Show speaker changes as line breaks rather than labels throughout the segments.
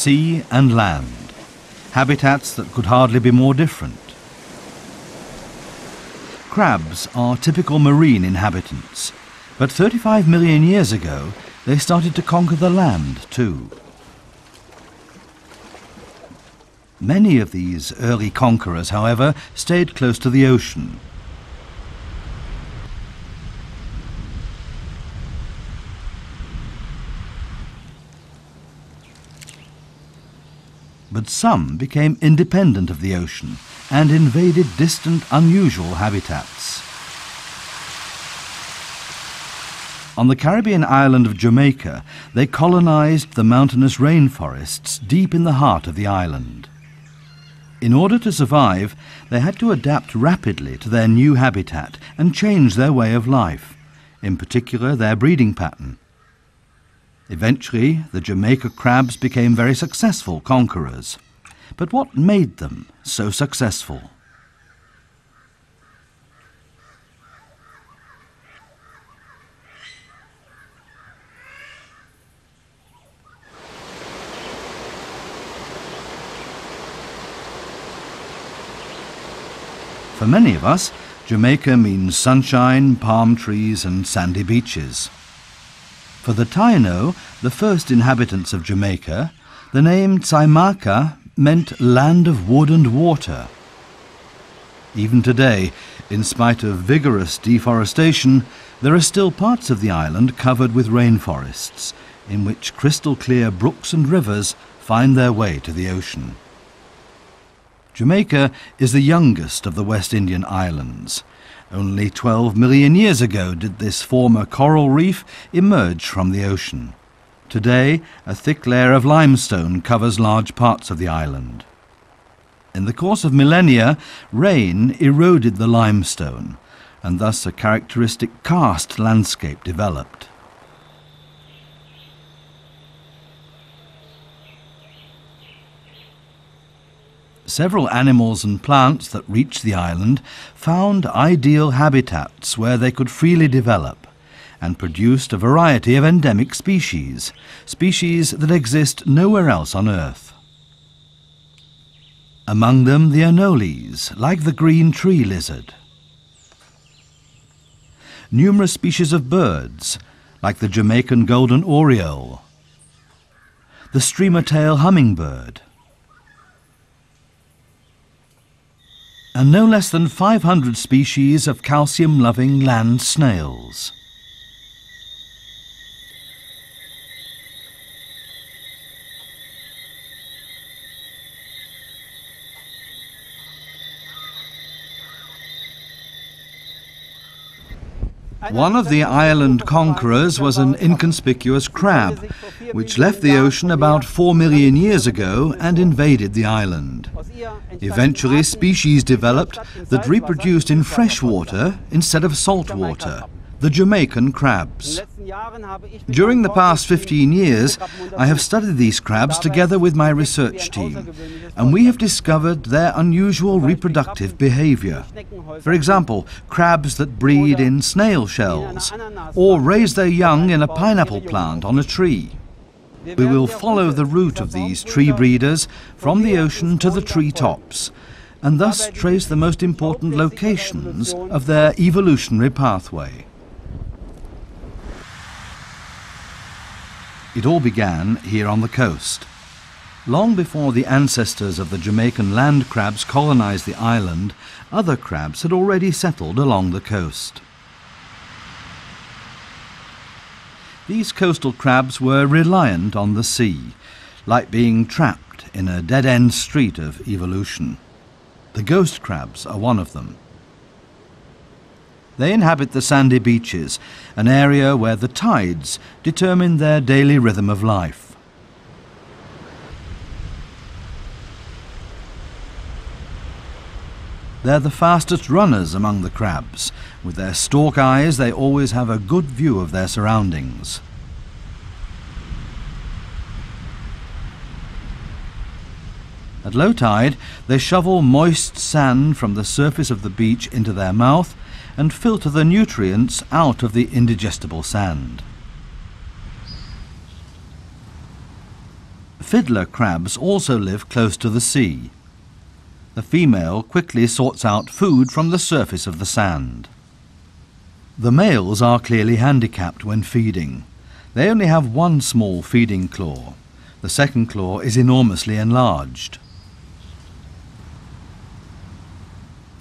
sea and land, habitats that could hardly be more different. Crabs are typical marine inhabitants, but 35 million years ago they started to conquer the land too. Many of these early conquerors, however, stayed close to the ocean. But some became independent of the ocean and invaded distant, unusual habitats. On the Caribbean island of Jamaica, they colonized the mountainous rainforests deep in the heart of the island. In order to survive, they had to adapt rapidly to their new habitat and change their way of life, in particular their breeding pattern. Eventually, the Jamaica crabs became very successful conquerors. But what made them so successful? For many of us, Jamaica means sunshine, palm trees and sandy beaches. For the Taino, the first inhabitants of Jamaica, the name Xaymaca meant land of wood and water. Even today, in spite of vigorous deforestation, there are still parts of the island covered with rainforests, in which crystal clear brooks and rivers find their way to the ocean. Jamaica is the youngest of the West Indian islands. Only 12 million years ago did this former coral reef emerge from the ocean. Today, a thick layer of limestone covers large parts of the island. In the course of millennia, rain eroded the limestone, and thus a characteristic karst landscape developed. Several animals and plants that reached the island found ideal habitats where they could freely develop and produced a variety of endemic species, species that exist nowhere else on Earth. Among them the anoles, like the green tree lizard. Numerous species of birds, like the Jamaican golden oriole, the streamer-tail hummingbird, and no less than 500 species of calcium-loving land snails. One of the island conquerors was an inconspicuous crab, which left the ocean about four million years ago and invaded the island. Eventually, species developed that reproduced in fresh water instead of salt water, the Jamaican crabs. During the past 15 years, I have studied these crabs together with my research team, and we have discovered their unusual reproductive behavior. For example, crabs that breed in snail shells, or raise their young in a pineapple plant on a tree. We will follow the route of these tree breeders from the ocean to the tree tops, and thus trace the most important locations of their evolutionary pathway. It all began here on the coast. Long before the ancestors of the Jamaican land crabs colonized the island, other crabs had already settled along the coast. These coastal crabs were reliant on the sea, like being trapped in a dead-end street of evolution. The ghost crabs are one of them. They inhabit the sandy beaches, an area where the tides determine their daily rhythm of life. They're the fastest runners among the crabs. With their stalk eyes, they always have a good view of their surroundings. At low tide, they shovel moist sand from the surface of the beach into their mouth and filter the nutrients out of the indigestible sand. Fiddler crabs also live close to the sea. The female quickly sorts out food from the surface of the sand. The males are clearly handicapped when feeding. They only have one small feeding claw. The second claw is enormously enlarged.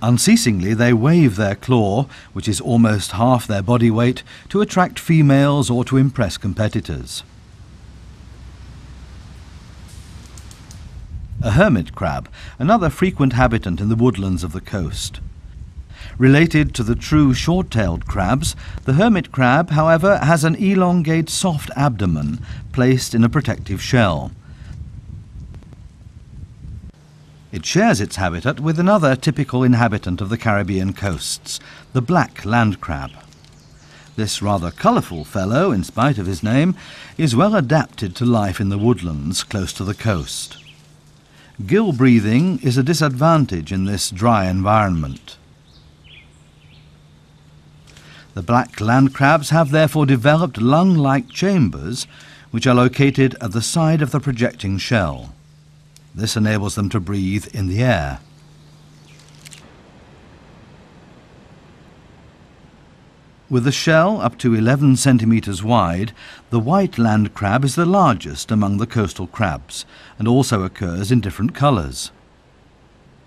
Unceasingly they wave their claw, which is almost half their body weight, to attract females or to impress competitors. A hermit crab, another frequent habitant in the woodlands of the coast. Related to the true short-tailed crabs, the hermit crab, however, has an elongate soft abdomen placed in a protective shell. It shares its habitat with another typical inhabitant of the Caribbean coasts, the black land crab. This rather colourful fellow, in spite of his name, is well adapted to life in the woodlands close to the coast. Gill breathing is a disadvantage in this dry environment. The black land crabs have therefore developed lung-like chambers which are located at the side of the projecting shell. This enables them to breathe in the air. With a shell up to 11 centimetres wide, the white land crab is the largest among the coastal crabs and also occurs in different colours.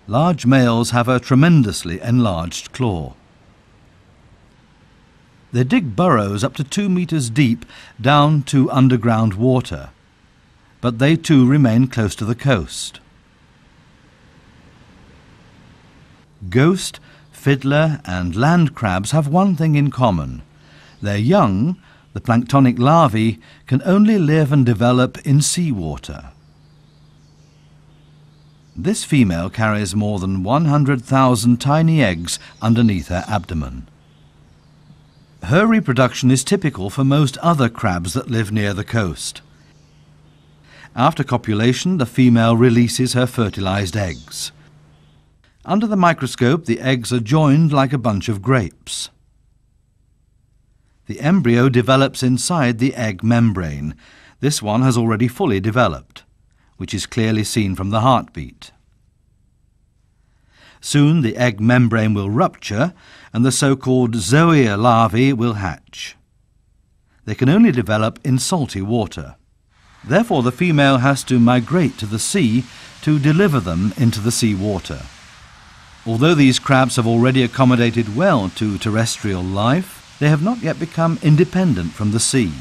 Large males have a tremendously enlarged claw. They dig burrows up to two metres deep down to underground water, but they too remain close to the coast. Ghost, fiddler and land crabs have one thing in common. Their young, the planktonic larvae, can only live and develop in seawater. This female carries more than 100,000 tiny eggs underneath her abdomen. Her reproduction is typical for most other crabs that live near the coast. After copulation, the female releases her fertilized eggs. Under the microscope, the eggs are joined like a bunch of grapes. The embryo develops inside the egg membrane. This one has already fully developed, which is clearly seen from the heartbeat. Soon the egg membrane will rupture and the so-called zoea larvae will hatch. They can only develop in salty water. Therefore the female has to migrate to the sea to deliver them into the sea water. Although these crabs have already accommodated well to terrestrial life, they have not yet become independent from the sea.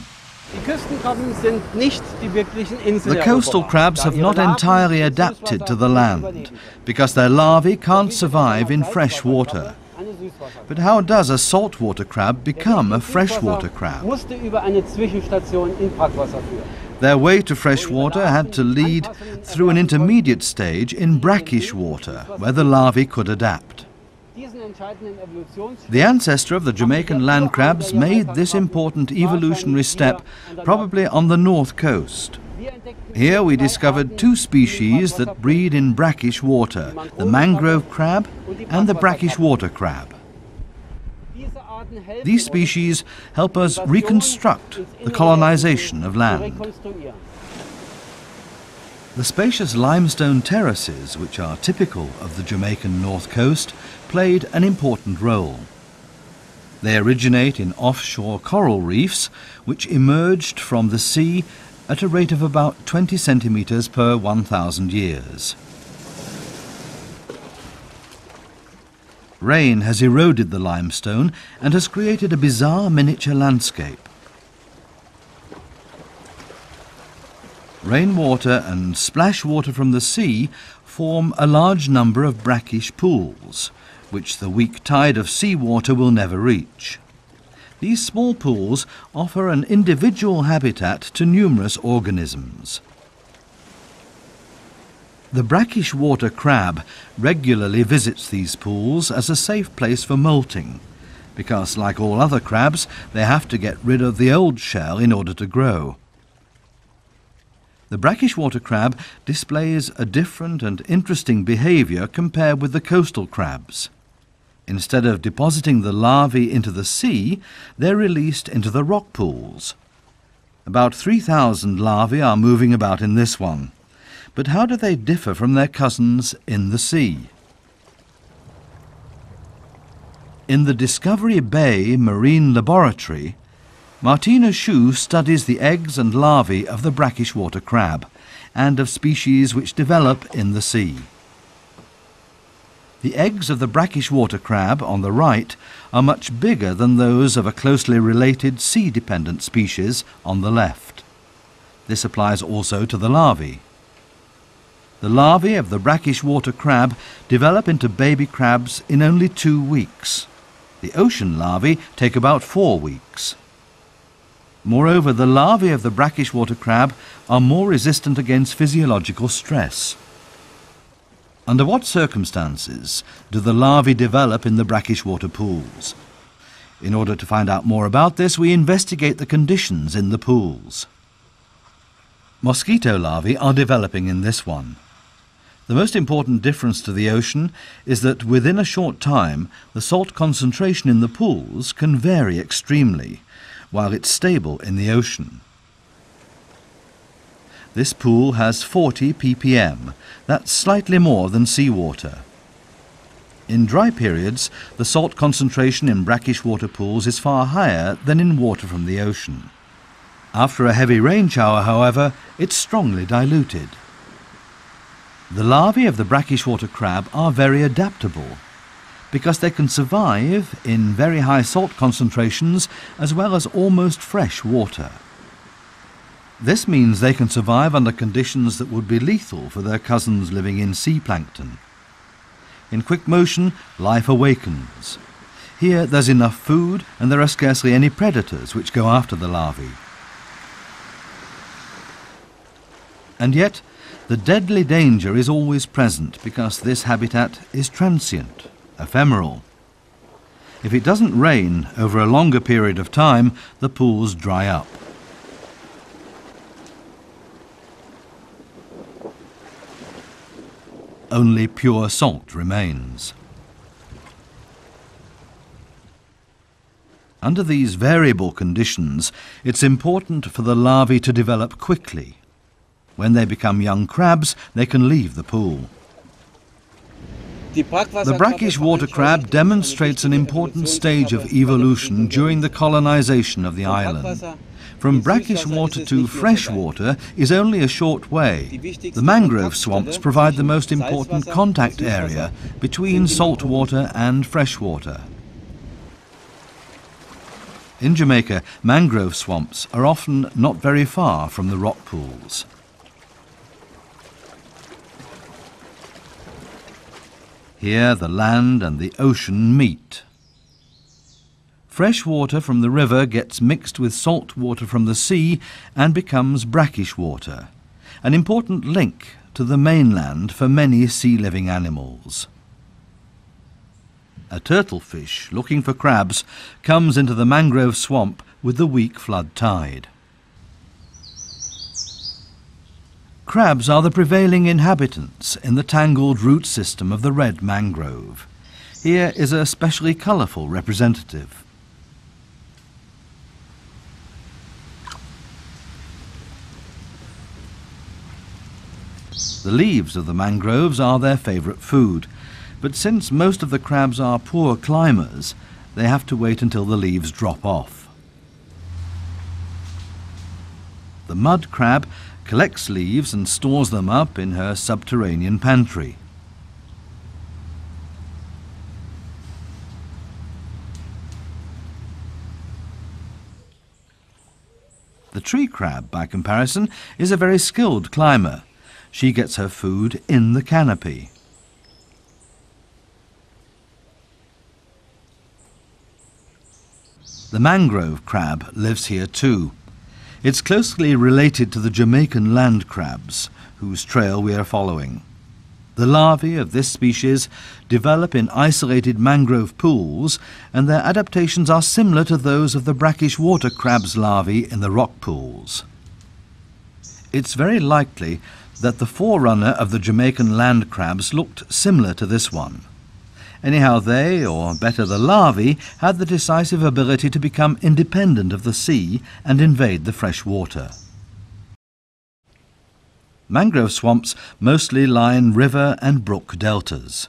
The coastal crabs have not entirely adapted to the land because their larvae can't survive in fresh water. But how does a saltwater crab become a freshwater crab? Their way to fresh water had to lead through an intermediate stage in brackish water, where the larvae could adapt. The ancestor of the Jamaican land crabs made this important evolutionary step probably on the north coast. Here we discovered two species that breed in brackish water, the mangrove crab and the brackish water crab. These species help us reconstruct the colonization of land. The spacious limestone terraces, which are typical of the Jamaican north coast, played an important role. They originate in offshore coral reefs, which emerged from the sea at a rate of about 20 centimetres per 1,000 years. Rain has eroded the limestone and has created a bizarre miniature landscape. Rainwater and splash water from the sea form a large number of brackish pools, which the weak tide of seawater will never reach. These small pools offer an individual habitat to numerous organisms. The brackish water crab regularly visits these pools as a safe place for molting, because like all other crabs, they have to get rid of the old shell in order to grow. The brackish water crab displays a different and interesting behaviour compared with the coastal crabs. Instead of depositing the larvae into the sea, they're released into the rock pools. About 3,000 larvae are moving about in this one. But how do they differ from their cousins in the sea? In the Discovery Bay Marine Laboratory, Martina Schuh studies the eggs and larvae of the brackish water crab and of species which develop in the sea. The eggs of the brackish water crab on the right are much bigger than those of a closely related sea-dependent species on the left. This applies also to the larvae. The larvae of the brackish water crab develop into baby crabs in only two weeks. The ocean larvae take about four weeks. Moreover, the larvae of the brackish water crab are more resistant against physiological stress. Under what circumstances do the larvae develop in the brackish water pools? In order to find out more about this, we investigate the conditions in the pools. Mosquito larvae are developing in this one. The most important difference to the ocean is that within a short time the salt concentration in the pools can vary extremely, while it's stable in the ocean. This pool has 40 ppm, that's slightly more than seawater. In dry periods, the salt concentration in brackish water pools is far higher than in water from the ocean. After a heavy rain shower, however, it's strongly diluted. The larvae of the brackish water crab are very adaptable because they can survive in very high salt concentrations as well as almost fresh water. This means they can survive under conditions that would be lethal for their cousins living in sea plankton. In quick motion, life awakens. Here there's enough food and there are scarcely any predators which go after the larvae. And yet, the deadly danger is always present because this habitat is transient, ephemeral. If it doesn't rain over a longer period of time, the pools dry up. Only pure salt remains. Under these variable conditions, it's important for the larvae to develop quickly when they become young crabs, they can leave the pool. The brackish water crab demonstrates an important stage of evolution during the colonization of the island. From brackish water to fresh water is only a short way. The mangrove swamps provide the most important contact area between salt water and fresh water. In Jamaica, mangrove swamps are often not very far from the rock pools. Here the land and the ocean meet. Fresh water from the river gets mixed with salt water from the sea and becomes brackish water, an important link to the mainland for many sea-living animals. A turtlefish looking for crabs comes into the mangrove swamp with the weak flood tide. Crabs are the prevailing inhabitants in the tangled root system of the red mangrove. Here is a specially colourful representative. The leaves of the mangroves are their favourite food, but since most of the crabs are poor climbers, they have to wait until the leaves drop off. The mud crab collects leaves and stores them up in her subterranean pantry. The tree crab, by comparison, is a very skilled climber. She gets her food in the canopy. The mangrove crab lives here too. It's closely related to the Jamaican land crabs, whose trail we are following. The larvae of this species develop in isolated mangrove pools, and their adaptations are similar to those of the brackish water crab's larvae in the rock pools. It's very likely that the forerunner of the Jamaican land crabs looked similar to this one. Anyhow, they, or better the larvae, had the decisive ability to become independent of the sea and invade the fresh water. Mangrove swamps mostly lie in river and brook deltas.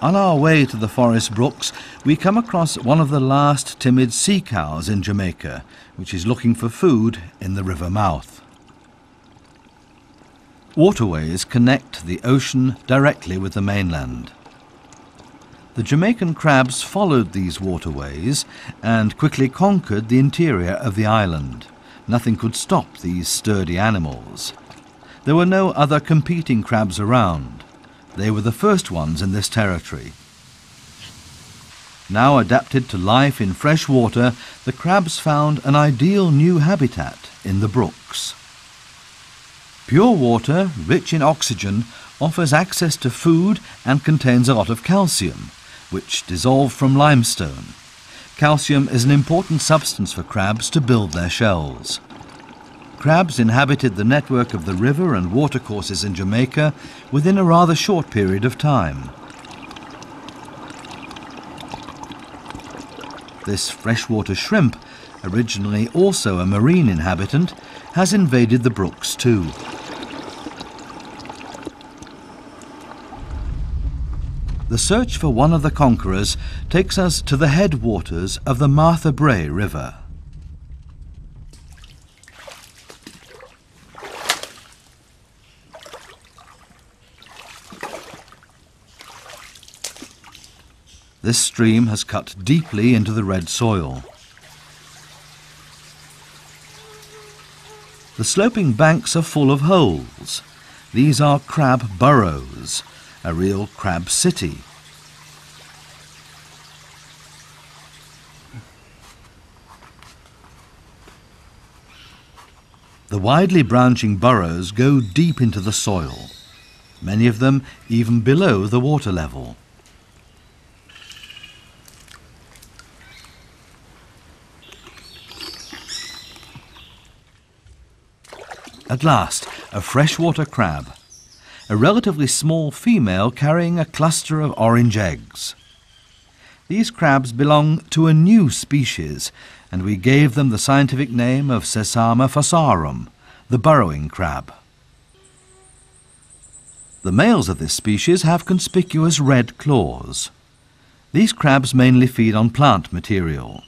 On our way to the forest brooks, we come across one of the last timid sea cows in Jamaica, which is looking for food in the river mouth. Waterways connect the ocean directly with the mainland. The Jamaican crabs followed these waterways and quickly conquered the interior of the island. Nothing could stop these sturdy animals. There were no other competing crabs around. They were the first ones in this territory. Now adapted to life in fresh water, the crabs found an ideal new habitat in the brooks. Pure water, rich in oxygen, offers access to food and contains a lot of calcium, which dissolve from limestone. Calcium is an important substance for crabs to build their shells. Crabs inhabited the network of the river and watercourses in Jamaica within a rather short period of time. This freshwater shrimp, originally also a marine inhabitant, has invaded the brooks too. The search for one of the conquerors takes us to the headwaters of the Martha Brae River. This stream has cut deeply into the red soil. The sloping banks are full of holes. These are crab burrows, a real crab city. The widely branching burrows go deep into the soil, many of them even below the water level. At last, a freshwater crab a relatively small female carrying a cluster of orange eggs. These crabs belong to a new species, and we gave them the scientific name of Sesarma fossarum, the burrowing crab. The males of this species have conspicuous red claws. These crabs mainly feed on plant material.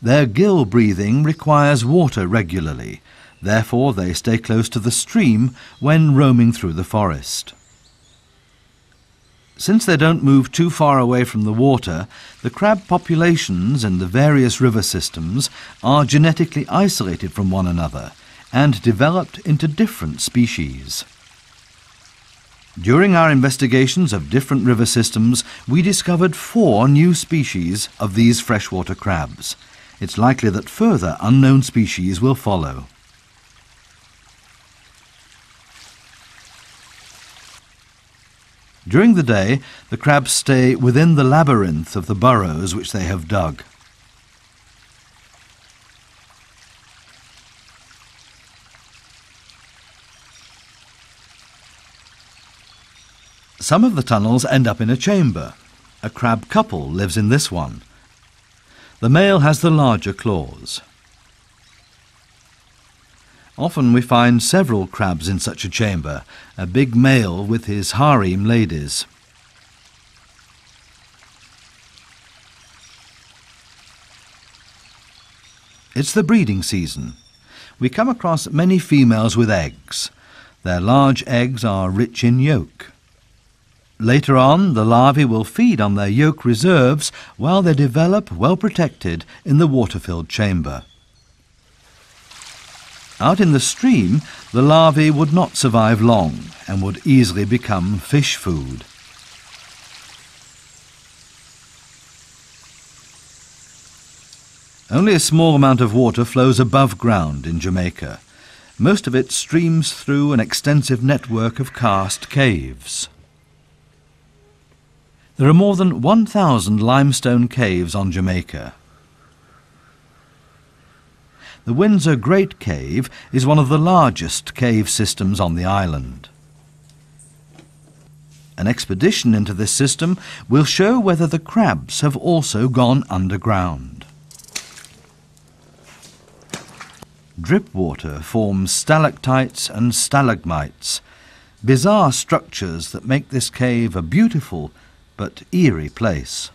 Their gill breathing requires water regularly, Therefore they stay close to the stream when roaming through the forest. Since they don't move too far away from the water, the crab populations in the various river systems are genetically isolated from one another and developed into different species. During our investigations of different river systems, we discovered four new species of these freshwater crabs. It's likely that further unknown species will follow. During the day, the crabs stay within the labyrinth of the burrows which they have dug. Some of the tunnels end up in a chamber. A crab couple lives in this one. The male has the larger claws. Often we find several crabs in such a chamber, a big male with his harem ladies. It's the breeding season. We come across many females with eggs. Their large eggs are rich in yolk. Later on, the larvae will feed on their yolk reserves while they develop well protected in the water-filled chamber. Out in the stream, the larvae would not survive long and would easily become fish food. Only a small amount of water flows above ground in Jamaica. Most of it streams through an extensive network of karst caves. There are more than 1,000 limestone caves on Jamaica. The Windsor Great Cave is one of the largest cave systems on the island. An expedition into this system will show whether the crabs have also gone underground. Drip water forms stalactites and stalagmites, bizarre structures that make this cave a beautiful but eerie place.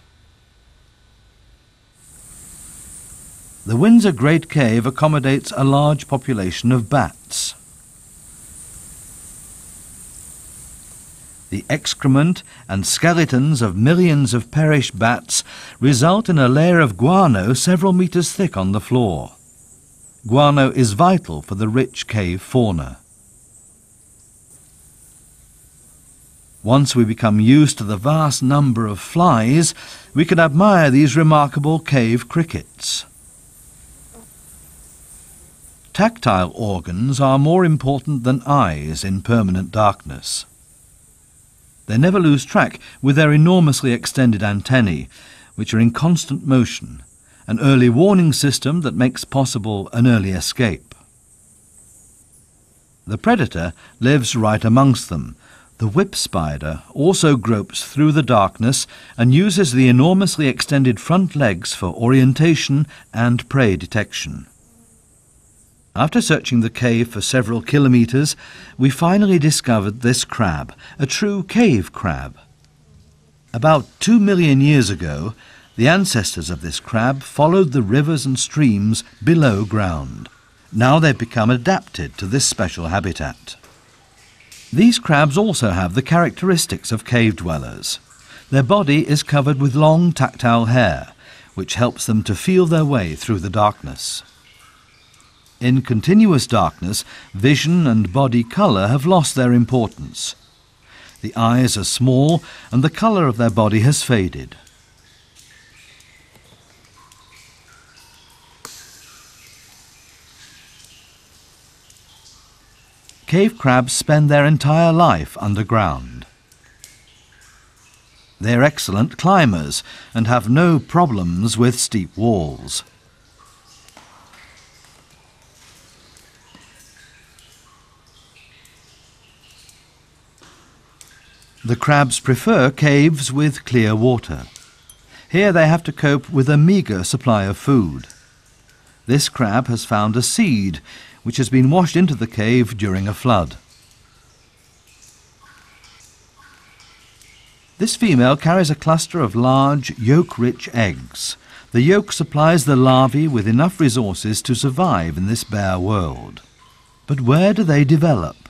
The Windsor Great Cave accommodates a large population of bats. The excrement and skeletons of millions of perished bats result in a layer of guano several metres thick on the floor. Guano is vital for the rich cave fauna. Once we become used to the vast number of flies, we can admire these remarkable cave crickets. Tactile organs are more important than eyes in permanent darkness. They never lose track with their enormously extended antennae, which are in constant motion, an early warning system that makes possible an early escape. The predator lives right amongst them. The whip spider also gropes through the darkness and uses the enormously extended front legs for orientation and prey detection. After searching the cave for several kilometres, we finally discovered this crab, a true cave crab. About two million years ago, the ancestors of this crab followed the rivers and streams below ground. Now they've become adapted to this special habitat. These crabs also have the characteristics of cave dwellers. Their body is covered with long tactile hair, which helps them to feel their way through the darkness. In continuous darkness, vision and body colour have lost their importance. The eyes are small and the colour of their body has faded. Cave crabs spend their entire life underground. They are excellent climbers and have no problems with steep walls. The crabs prefer caves with clear water. Here they have to cope with a meagre supply of food. This crab has found a seed which has been washed into the cave during a flood. This female carries a cluster of large, yolk-rich eggs. The yolk supplies the larvae with enough resources to survive in this bare world. But where do they develop?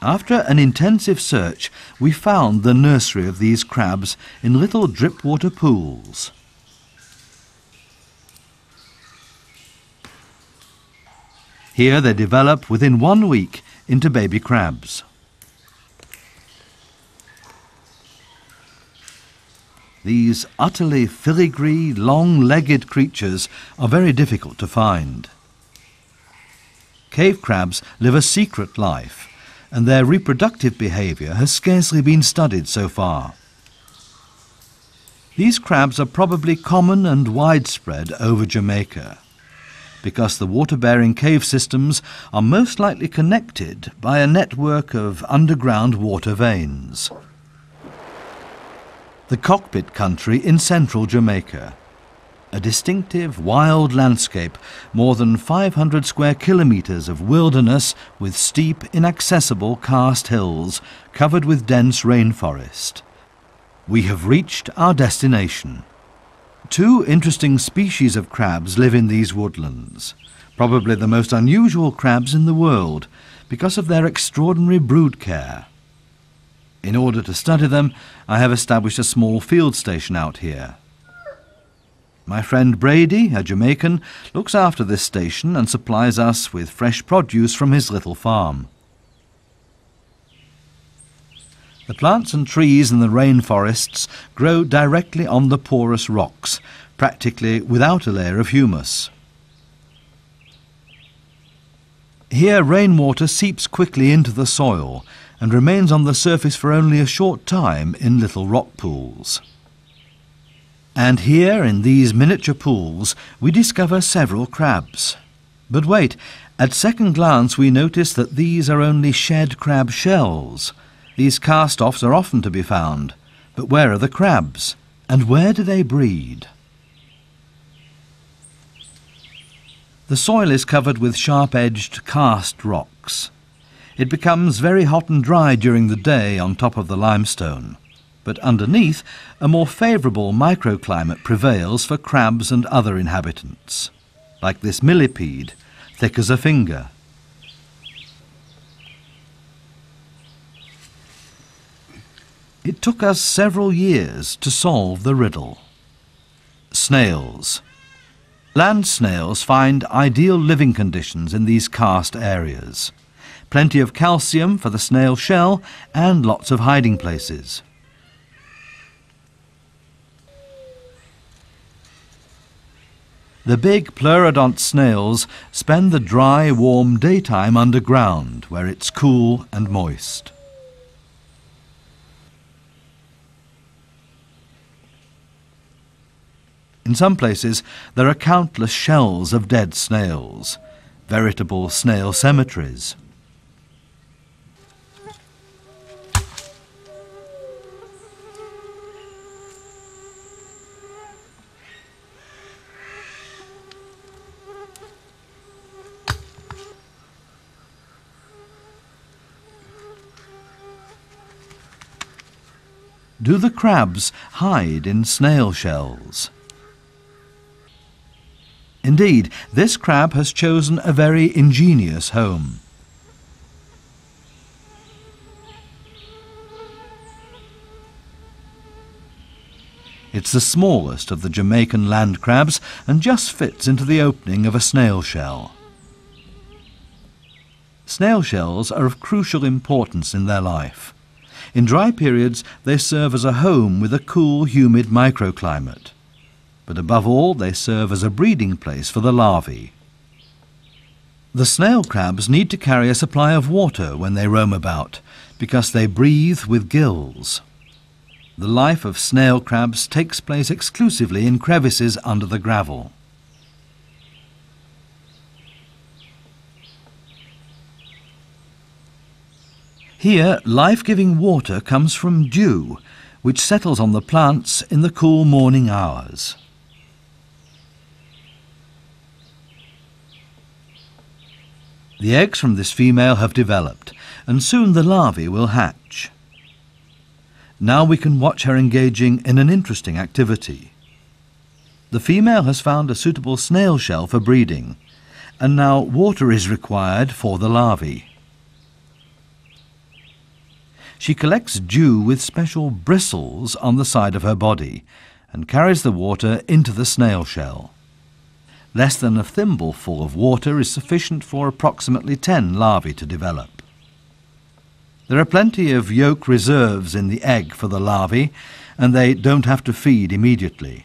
After an intensive search, we found the nursery of these crabs in little drip-water pools. Here they develop within one week into baby crabs. These utterly filigree, long-legged creatures are very difficult to find. Cave crabs live a secret life and their reproductive behaviour has scarcely been studied so far. These crabs are probably common and widespread over Jamaica because the water-bearing cave systems are most likely connected by a network of underground water veins. The cockpit country in central Jamaica a distinctive wild landscape, more than 500 square kilometres of wilderness with steep, inaccessible karst hills covered with dense rainforest. We have reached our destination. Two interesting species of crabs live in these woodlands, probably the most unusual crabs in the world because of their extraordinary brood care. In order to study them, I have established a small field station out here. My friend Brady, a Jamaican, looks after this station and supplies us with fresh produce from his little farm. The plants and trees in the rainforests grow directly on the porous rocks, practically without a layer of humus. Here rainwater seeps quickly into the soil and remains on the surface for only a short time in little rock pools. And here, in these miniature pools, we discover several crabs. But wait, at second glance we notice that these are only shed crab shells. These karst-offs are often to be found. But where are the crabs? And where do they breed? The soil is covered with sharp-edged cast rocks. It becomes very hot and dry during the day on top of the limestone. But underneath, a more favourable microclimate prevails for crabs and other inhabitants, like this millipede, thick as a finger. It took us several years to solve the riddle. Snails. Land snails find ideal living conditions in these karst areas. Plenty of calcium for the snail shell and lots of hiding places. The big pleurodont snails spend the dry, warm daytime underground where it's cool and moist. In some places there are countless shells of dead snails, veritable snail cemeteries. Do the crabs hide in snail shells? Indeed, this crab has chosen a very ingenious home. It's the smallest of the Jamaican land crabs and just fits into the opening of a snail shell. Snail shells are of crucial importance in their life. In dry periods, they serve as a home with a cool, humid microclimate but above all they serve as a breeding place for the larvae. The snail crabs need to carry a supply of water when they roam about, because they breathe with gills. The life of snail crabs takes place exclusively in crevices under the gravel. Here, life-giving water comes from dew, which settles on the plants in the cool morning hours. The eggs from this female have developed, and soon the larvae will hatch. Now we can watch her engaging in an interesting activity. The female has found a suitable snail shell for breeding, and now water is required for the larvae. She collects dew with special bristles on the side of her body and carries the water into the snail shell. Less than a thimbleful of water is sufficient for approximately 10 larvae to develop. There are plenty of yolk reserves in the egg for the larvae, and they don't have to feed immediately.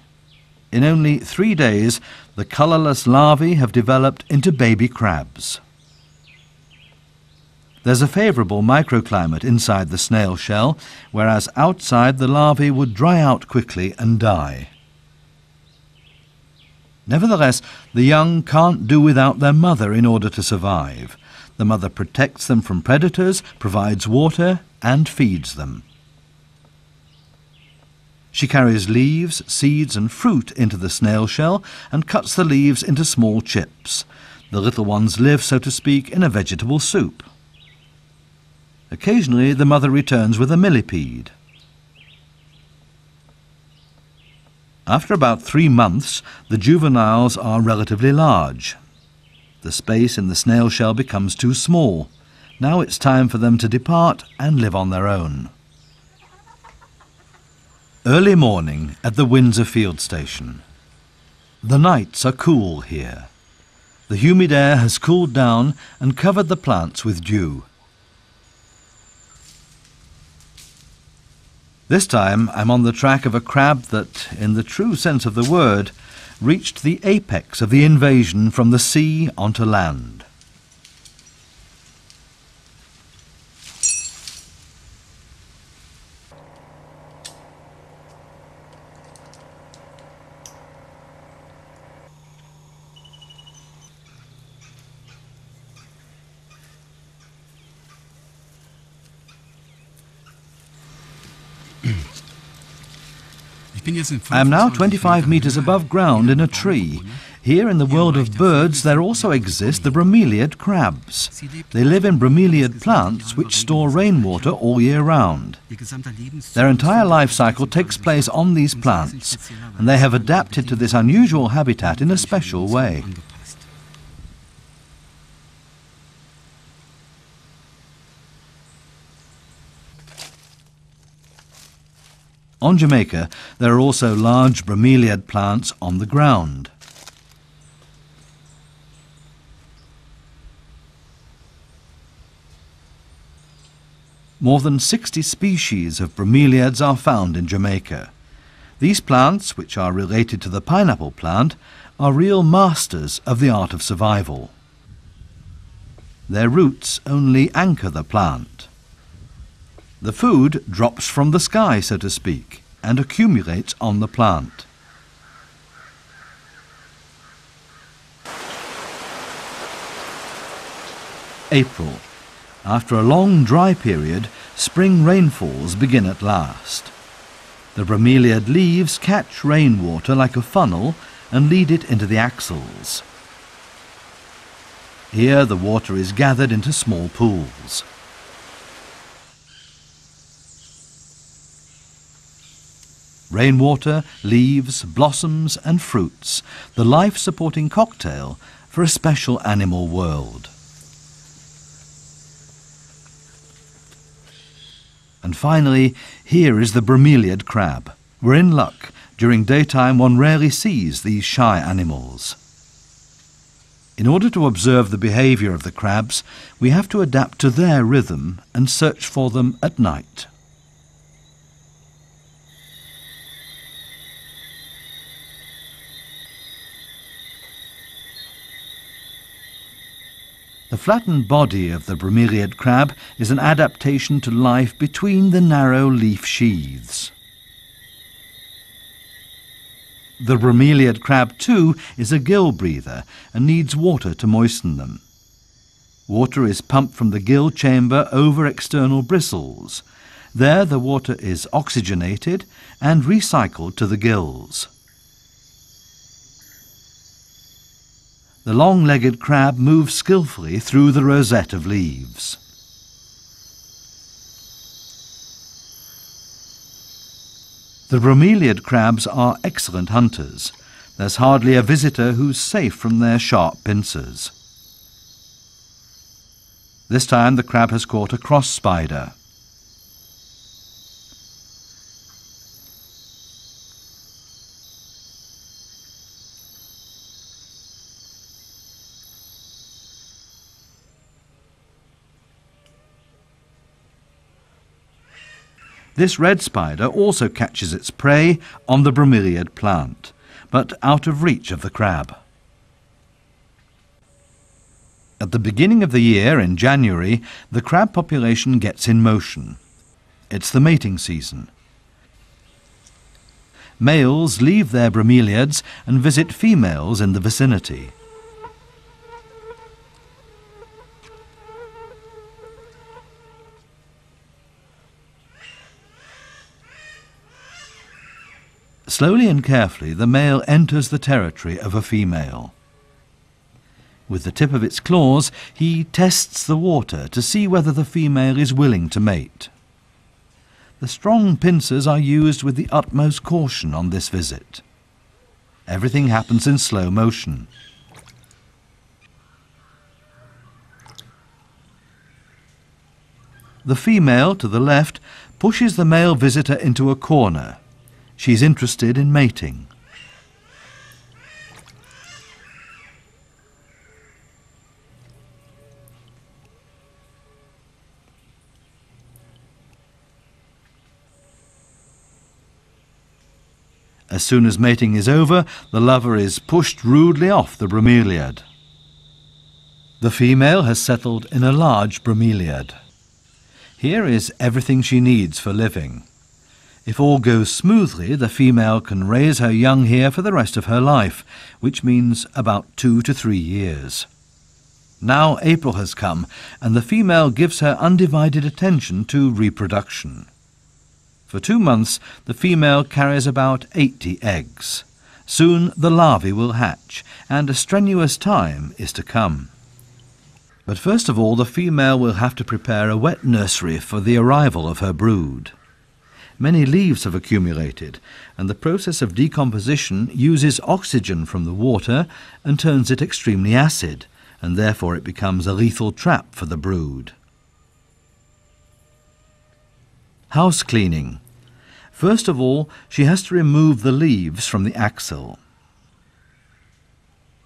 In only three days, the colourless larvae have developed into baby crabs. There's a favourable microclimate inside the snail shell, whereas outside the larvae would dry out quickly and die. Nevertheless, the young can't do without their mother in order to survive. The mother protects them from predators, provides water, and feeds them. She carries leaves, seeds, and fruit into the snail shell and cuts the leaves into small chips. The little ones live, so to speak, in a vegetable soup. Occasionally the mother returns with a millipede. After about three months, the juveniles are relatively large. The space in the snail shell becomes too small. Now it's time for them to depart and live on their own. Early morning at the Windsor Field Station. The nights are cool here. The humid air has cooled down and covered the plants with dew. This time I'm on the track of a crab that, in the true sense of the word, reached the apex of the invasion from the sea onto land. I am now 25 meters above ground in a tree. Here in the world of birds, there also exist the bromeliad crabs. They live in bromeliad plants which store rainwater all year round. Their entire life cycle takes place on these plants, and they have adapted to this unusual habitat in a special way. On Jamaica, there are also large bromeliad plants on the ground. More than 60 species of bromeliads are found in Jamaica. These plants, which are related to the pineapple plant, are real masters of the art of survival. Their roots only anchor the plant. The food drops from the sky, so to speak, and accumulates on the plant. April. After a long dry period, spring rainfalls begin at last. The bromeliad leaves catch rainwater like a funnel and lead it into the axils. Here the water is gathered into small pools. Rainwater, leaves, blossoms and fruits, the life-supporting cocktail for a special animal world. And finally, here is the bromeliad crab. We're in luck. During daytime one rarely sees these shy animals. In order to observe the behaviour of the crabs, we have to adapt to their rhythm and search for them at night. The flattened body of the bromeliad crab is an adaptation to life between the narrow leaf sheaths. The bromeliad crab, too, is a gill breather and needs water to moisten them. Water is pumped from the gill chamber over external bristles. There the water is oxygenated and recycled to the gills. The long-legged crab moves skillfully through the rosette of leaves. The bromeliad crabs are excellent hunters. There's hardly a visitor who's safe from their sharp pincers. This time the crab has caught a cross spider. This red spider also catches its prey on the bromeliad plant, but out of reach of the crab. At the beginning of the year, in January, the crab population gets in motion. It's the mating season. Males leave their bromeliads and visit females in the vicinity. Slowly and carefully the male enters the territory of a female. With the tip of its claws he tests the water to see whether the female is willing to mate. The strong pincers are used with the utmost caution on this visit. Everything happens in slow motion. The female, to the left, pushes the male visitor into a corner She's interested in mating. As soon as mating is over, the lover is pushed rudely off the bromeliad. The female has settled in a large bromeliad. Here is everything she needs for living. If all goes smoothly, the female can raise her young here for the rest of her life, which means about two to three years. Now April has come, and the female gives her undivided attention to reproduction. For two months, the female carries about 80 eggs. Soon the larvae will hatch, and a strenuous time is to come. But first of all, the female will have to prepare a wet nursery for the arrival of her brood. Many leaves have accumulated, and the process of decomposition uses oxygen from the water and turns it extremely acid, and therefore it becomes a lethal trap for the brood. House cleaning. First of all, she has to remove the leaves from the axil.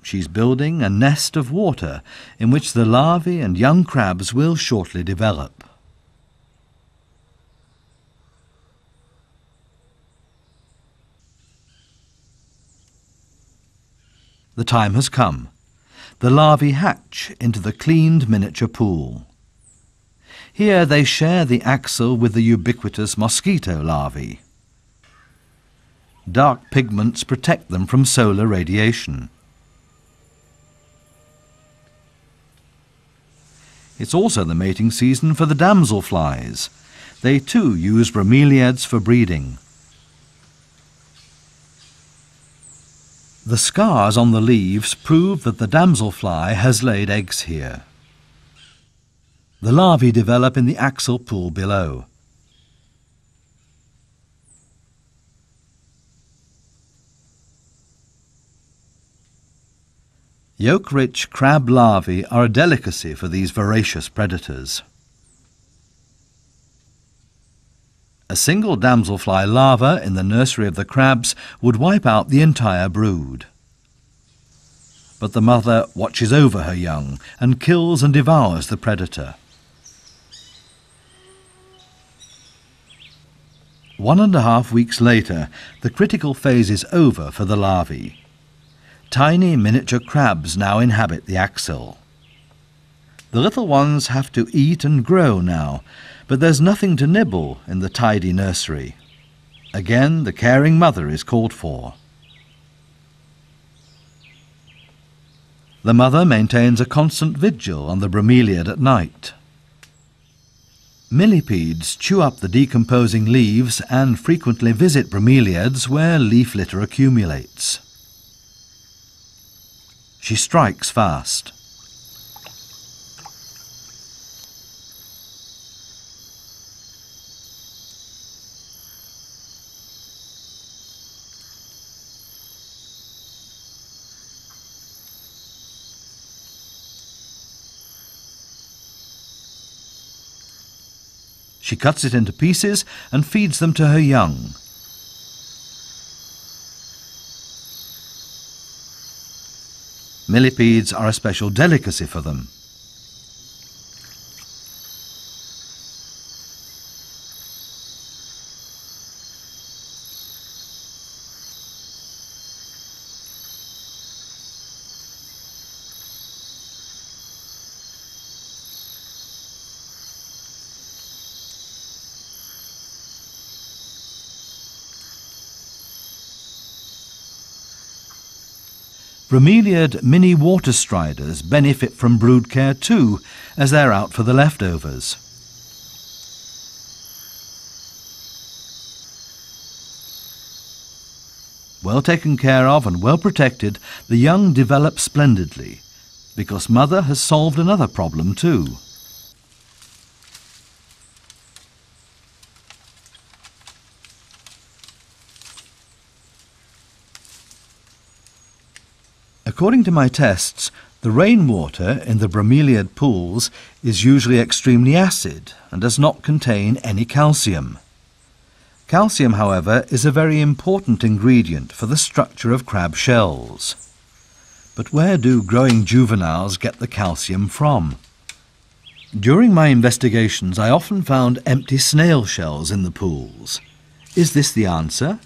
She's building a nest of water in which the larvae and young crabs will shortly develop. The time has come. The larvae hatch into the cleaned miniature pool. Here they share the axil with the ubiquitous mosquito larvae. Dark pigments protect them from solar radiation. It's also the mating season for the damselflies. They too use bromeliads for breeding. The scars on the leaves prove that the damselfly has laid eggs here. The larvae develop in the axil pool below. Yolk-rich crab larvae are a delicacy for these voracious predators. A single damselfly larva in the nursery of the crabs would wipe out the entire brood. But the mother watches over her young and kills and devours the predator. One and a half weeks later, the critical phase is over for the larvae. Tiny miniature crabs now inhabit the axil. The little ones have to eat and grow now, but there's nothing to nibble in the tidy nursery. Again, the caring mother is called for. The mother maintains a constant vigil on the bromeliad at night. Millipedes chew up the decomposing leaves and frequently visit bromeliads where leaf litter accumulates. She strikes fast. She cuts it into pieces and feeds them to her young. Millipedes are a special delicacy for them. Bromeliad mini water striders benefit from brood care too, as they're out for the leftovers. Well taken care of and well protected, the young develop splendidly, because mother has solved another problem too. According to my tests, the rainwater in the bromeliad pools is usually extremely acid and does not contain any calcium. Calcium, however, is a very important ingredient for the structure of crab shells. But where do growing juveniles get the calcium from? During my investigations, I often found empty snail shells in the pools. Is this the answer?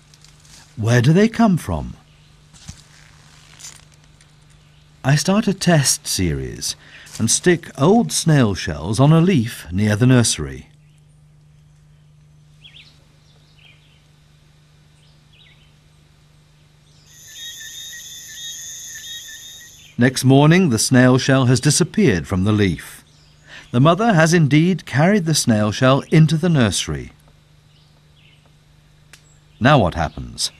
Where do they come from? I start a test series and stick old snail shells on a leaf near the nursery. Next morning the snail shell has disappeared from the leaf. The mother has indeed carried the snail shell into the nursery. Now what happens?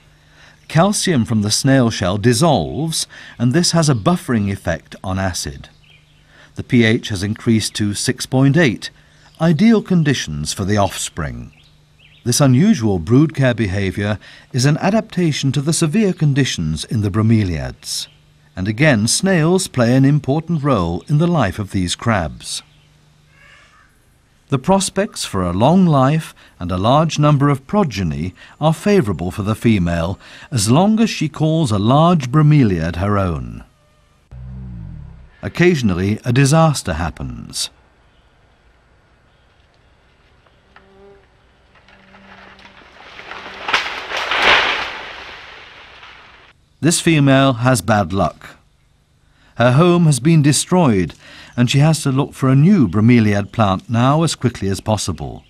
Calcium from the snail shell dissolves, and this has a buffering effect on acid. The pH has increased to 6.8, ideal conditions for the offspring. This unusual brood care behaviour is an adaptation to the severe conditions in the bromeliads. And again, snails play an important role in the life of these crabs. The prospects for a long life and a large number of progeny are favourable for the female as long as she calls a large bromeliad her own. Occasionally a disaster happens. This female has bad luck. Her home has been destroyed and she has to look for a new bromeliad plant now as quickly as possible.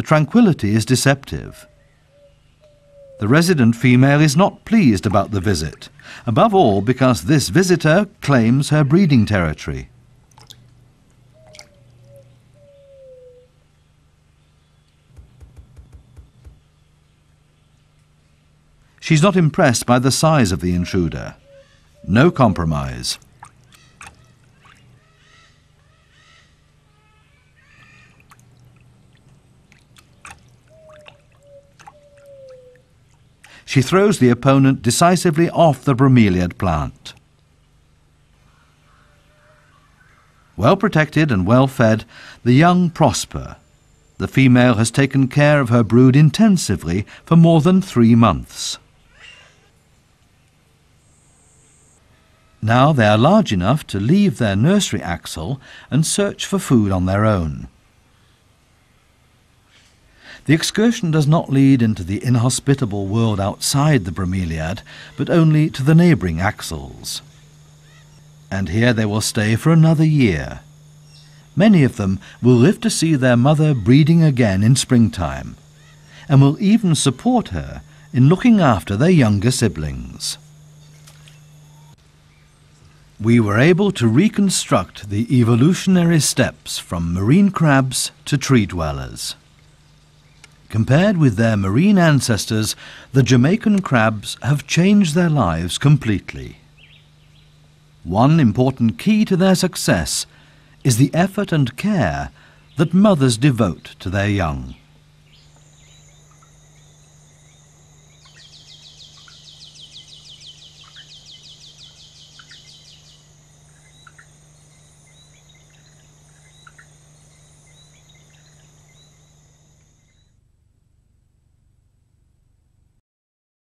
The tranquility is deceptive. The resident female is not pleased about the visit, above all because this visitor claims her breeding territory. She's not impressed by the size of the intruder. No compromise. She throws the opponent decisively off the bromeliad plant. Well protected and well fed, the young prosper. The female has taken care of her brood intensively for more than three months. Now they are large enough to leave their nursery axil and search for food on their own. The excursion does not lead into the inhospitable world outside the bromeliad, but only to the neighbouring axils. And here they will stay for another year. Many of them will live to see their mother breeding again in springtime, and will even support her in looking after their younger siblings. We were able to reconstruct the evolutionary steps from marine crabs to tree dwellers. Compared with their marine ancestors, the Jamaican crabs have changed their lives completely. One important key to their success is the effort and care that mothers devote to their young.